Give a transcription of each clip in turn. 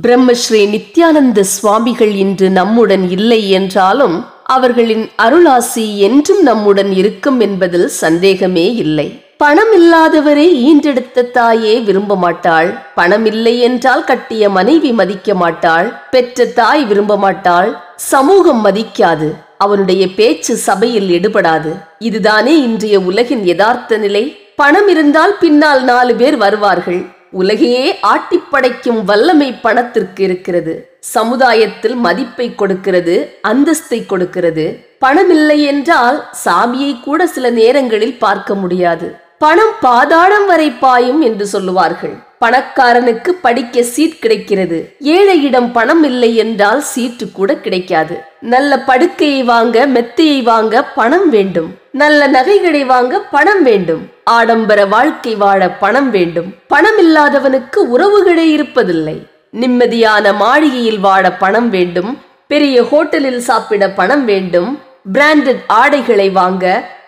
பிரம்மஸ்ரீ நித்யானந்த சுவாமிகள் இன்று நம்முடன் இல்லை என்றாலும் அவர்களின் அருளாசி என்றும் நம்முடன் இருக்கும் என்பதில் சந்தேகமே இல்லை. பணம் இல்லாதவரை ஈன்றெடுத்த தாயே விரும்ப மாட்டாள். பணம் இல்லை என்றால் கட்டிய மனைவி மதிக்க மாட்டாள். பெற்ற தாய் விரும்ப மாட்டாள். சமூகம் மதிக்காது. அவனுடைய பேச்சு சபையில் எடுபடாது. இதுதானே இன்றைய உலகின் யதார்த்த நிலை. பணம் இருந்தால் பின்னால் நாலு பேர் வருவார்கள். உலகையே ஆட்டிப்படைக்கும் வல்லமை பணத்திற்கு இருக்கிறது. சமுதாயத்தில் மதிப்பை கொடுக்கிறது அந்தஸ்தை கொடுக்கிறது. பணமில்லை என்றால் சாமியை கூட சில நேரங்களில் பார்க்க முடியாது. பணம் பாதாளம் வரை பாயும் என்று சொல்லுவார்கள். பணக்காரனுக்கு படிக்க சீட் கிடைக்கிறது. ஏழையிடம் பணம் இல்லை என்றால் சீட்டு கூட கிடைக்காது. நல்ல படுக்கையை வாங்க மெத்தையை வாங்க பணம் வேண்டும். நல்ல நகைகளை வாங்க பணம் வேண்டும். ஆடம்பர வாழ்க்கை வாழ பணம் வேண்டும். பணம் இல்லாதவனுக்கு உறவுகளே இருப்பதில்லை. நிம்மதியான மாளிகையில் வாழ பணம் வேண்டும். பெரிய ஹோட்டலில் சாப்பிட பணம் வேண்டும். பிராண்டட் ஆடைகளை வாங்க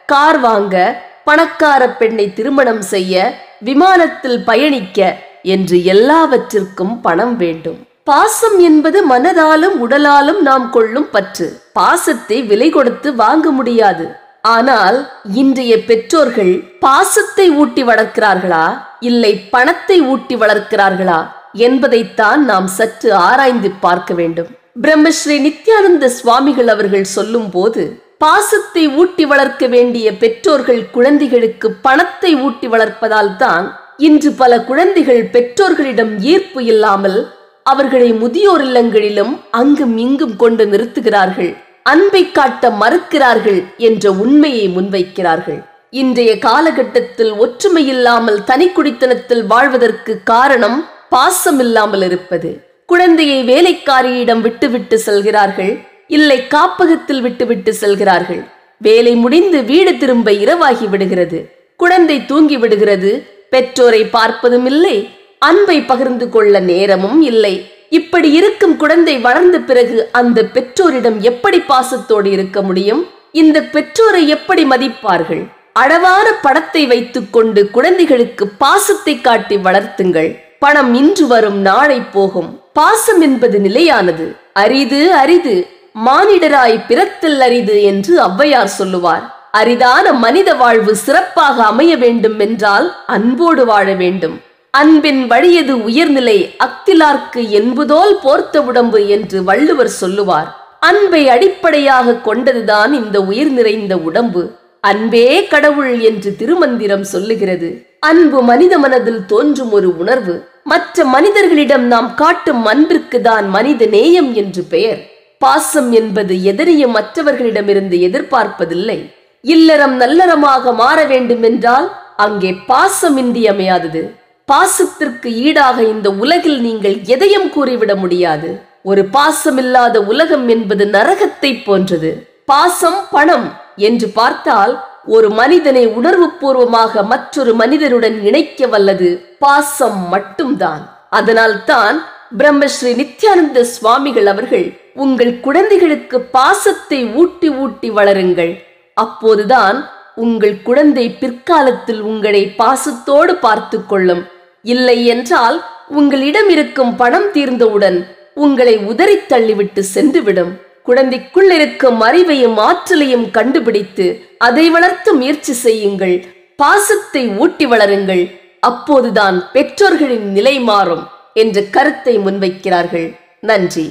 கார் வாங்க பணக்கார பெண்ணை திருமணம் செய்ய விமானத்தில் பயணிக்க என்று எல்லாவற்றிற்கும் பணம் வேண்டும். பாசம் என்பது மனதாலும் உடலாலும் நாம் கொள்ளும் பற்று. பாசத்தை விலை கொடுத்து வாங்க முடியாது. ஆனால் இன்றைய பெற்றோர்கள் பாசத்தை ஊட்டி வளர்க்கிறார்களா? இல்லை பணத்தை ஊட்டி வளர்க்கிறார்களா? என்பதைத்தான் நாம் சற்று ஆராய்ந்து பார்க்க வேண்டும். பிரம்மஸ்ரீ நித்யானந்த சுவாமிகள் அவர்கள் சொல்லும் போது பாசத்தை ஊட்டி வளர்க்க வேண்டிய பெற்றோர்கள் குழந்தைகளுக்கு பணத்தை ஊட்டி வளர்ப்பதால் தான் இன்று பல குழந்தைகள் பெற்றோர்களிடம் ஈர்ப்பு இல்லாமல் அவர்களை முதியோர் இல்லங்களிலும் அங்கும் இங்கும் கொண்டு நிறுத்துகிறார்கள். அன்பை காட்ட மறுக்கிறார்கள் என்ற உண்மையை முன்வைக்கிறார்கள். இன்றைய காலகட்டத்தில் ஒற்றுமை இல்லாமல் தனி குடித்தனத்தில் வாழ்வதற்கு காரணம் பாசம் இல்லாமல் இருப்பது. குழந்தையை வேலைக்காரியிடம் விட்டுவிட்டு செல்கிறார்கள். இல்லை காப்பகத்தில் விட்டுவிட்டு செல்கிறார்கள். வேலை முடிந்து வீடு திரும்ப இரவாகி விடுகிறது. குழந்தை தூங்கி விடுகிறது. பெற்றோரை பார்ப்பதும் இல்லை. அன்பை பகிர்ந்து கொள்ள நேரமும் இல்லை. இப்படி இருக்கும் குழந்தை வளர்ந்த பிறகு அந்த பெற்றோரிடம் எப்படி பாசத்தோடு இருக்க முடியும்? இந்த பெற்றோரை எப்படி மதிப்பார்கள்? அழவான படத்தை வைத்துக்கொண்டு குழந்தைகளுக்கு பாசத்தை காட்டி வளர்த்துங்கள். பணம் இன்று வரும் நாளை போகும். பாசம் என்பது நிலையானது. அரிது அரிது. மானிடராய் பிறத்தல் அரிது என்று ஔவையார் சொல்லுவார். அரிதான மனித வாழ்வு சிறப்பாக அமைய வேண்டும் என்றால் அன்போடு வாழ வேண்டும். அன்பின் வழியது உயர்நிலை அக்திலார்க்கு என்பதோல் போர்த்த உடம்பு என்று வள்ளுவர் சொல்லுவார். அன்பை அடிப்படையாக கொண்டதுதான் இந்த உயிர் நிறைந்த உடம்பு. அன்பே கடவுள் என்று திருமந்திரம் சொல்லுகிறது. அன்பு மனித மனதில் தோன்றும் ஒரு உணர்வு. மற்ற மனிதர்களிடம் நாம் காட்டும் அன்பிற்கு தான் மனித நேயம் என்று பெயர். பாசம் என்பது எதிரியும் மற்றவர்களிடமிருந்து எதிர்பார்ப்பதில்லை. இல்லறம் நல்லறமாக மாற வேண்டும் என்றால் அங்கே பாசம் இன்றியமையாதது பாசத்திற்கு ஈடாக இந்த உலகில் நீங்கள் எதையும் கூறிவிட முடியாது. ஒரு பாசமில்லாத உலகம் என்பது நரகத்தை போன்றது. பாசம் பணம் என்று பார்த்தால் ஒரு மனிதனை உணர்வு பூர்வமாக மற்றொரு மனிதருடன் இணைக்க வல்லது பாசம் மட்டும்தான். அதனால் தான் பிரம்மஸ்ரீ நித்யானந்த சுவாமிகள் அவர்கள் உங்கள் குழந்தைகளுக்கு பாசத்தை ஊட்டி ஊட்டி வளருங்கள். அப்போதுதான் உங்கள் குழந்தை பிற்காலத்தில் உங்களை பாசத்தோடு பார்த்து கொள்ளும். இல்லை என்றால் உங்களிடம் இருக்கும் பணம் தீர்ந்தவுடன் உங்களை உதறி தள்ளிவிட்டு சென்றுவிடும். குழந்தைக்குள் இருக்கும் அறிவையும் ஆற்றலையும் கண்டுபிடித்து அதை வளர்த்து முயற்சி செய்யுங்கள். பாசத்தை ஊட்டி வளருங்கள். அப்போதுதான் பெற்றோர்களின் நிலை மாறும். என்ற கருத்தை முன்வைக்கிறார்கள். நன்றி.